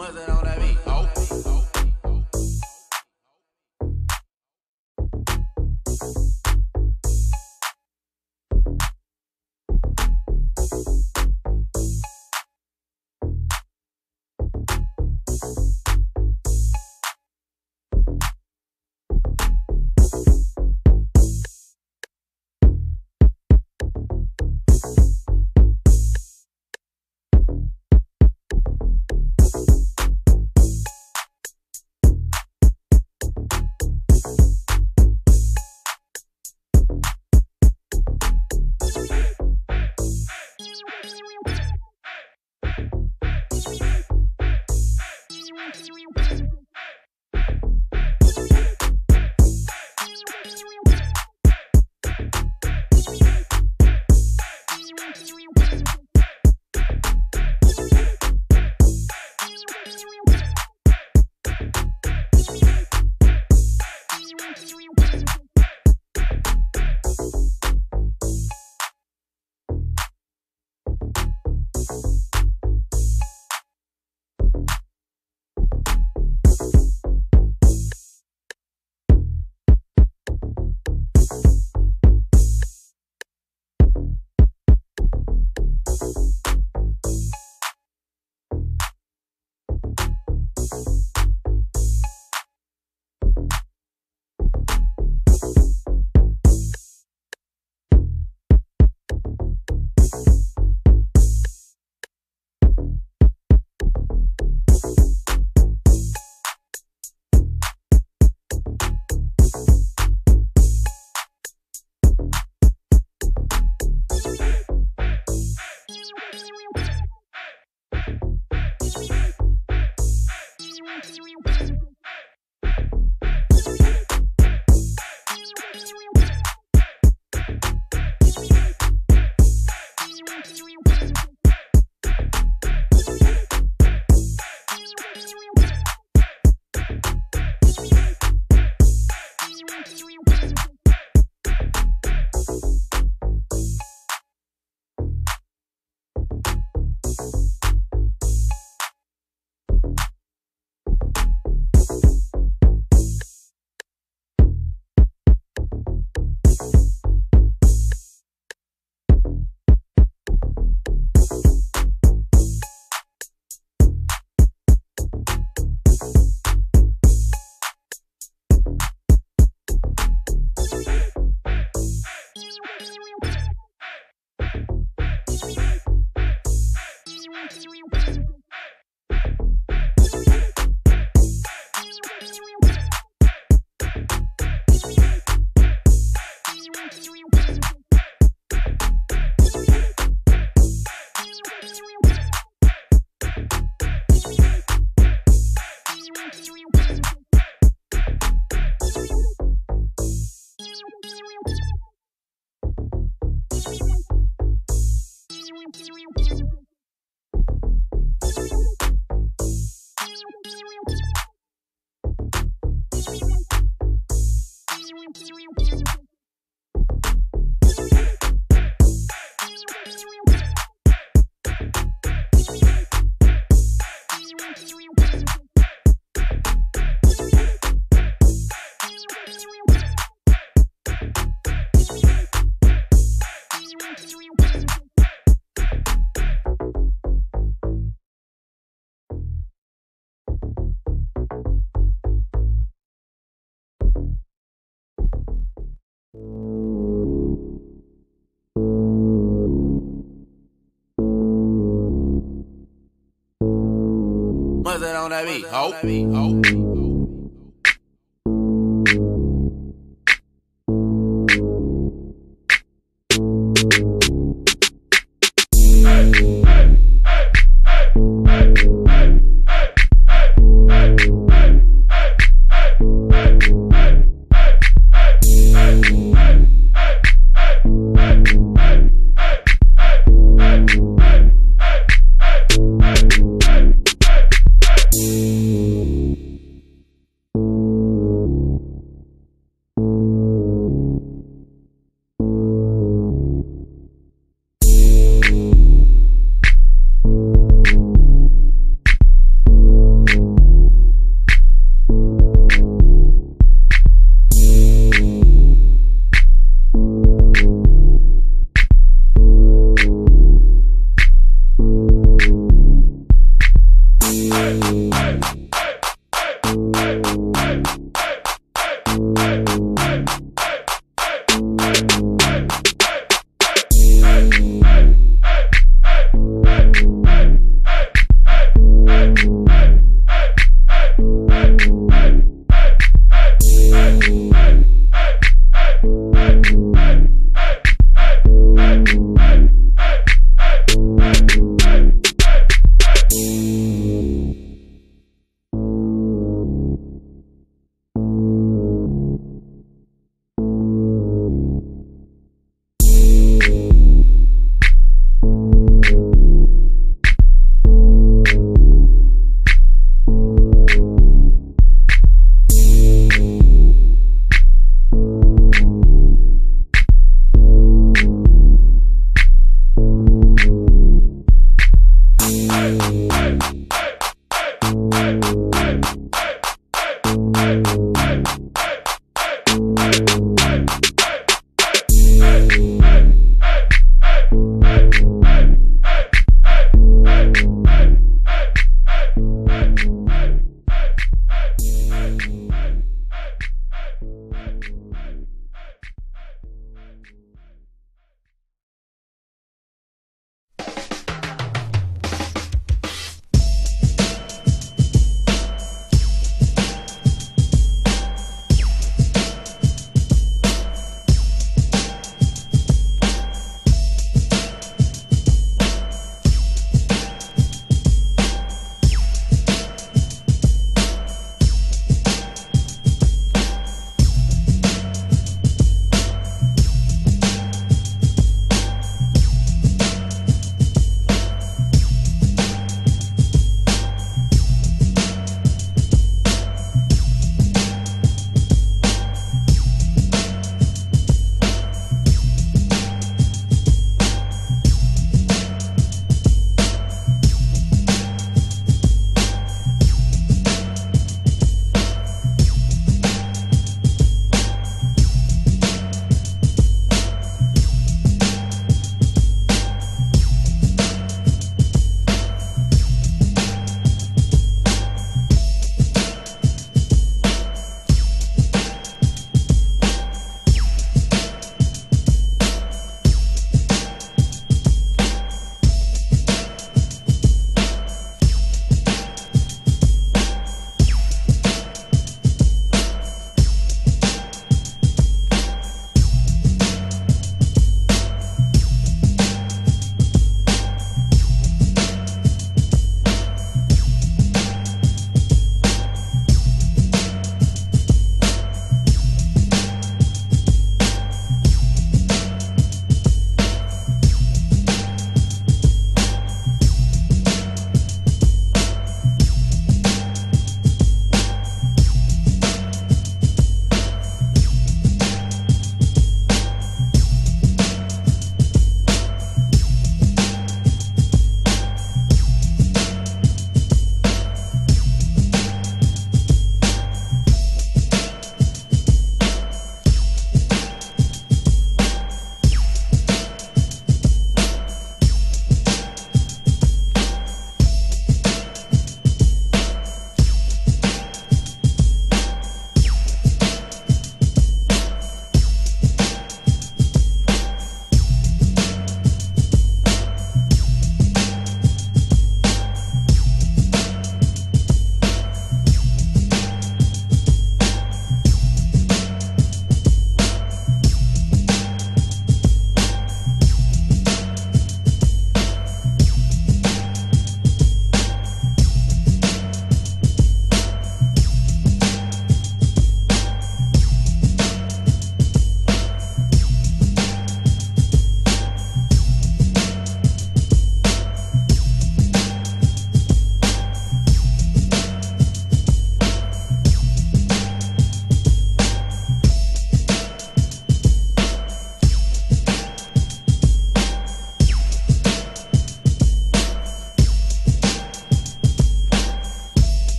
On that beat? Oh. What's that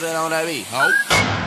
that on that beat, ho.